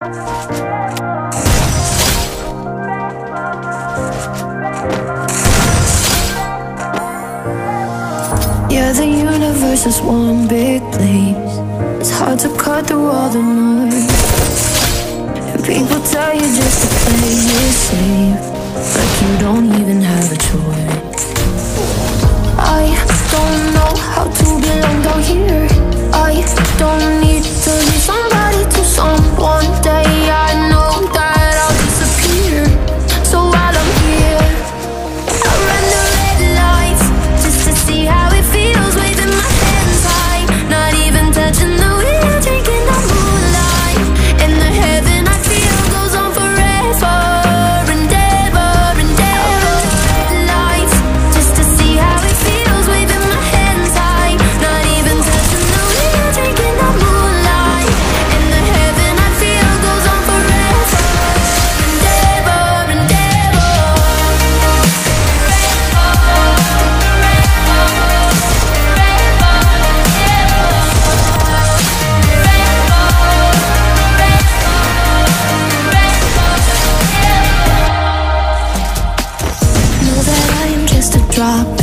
Yeah, the universe is one big place. It's hard to cut through all the noise And people tell you just to play it safe Like you don't even have a choice. I don't know how to belong down here. I don't stop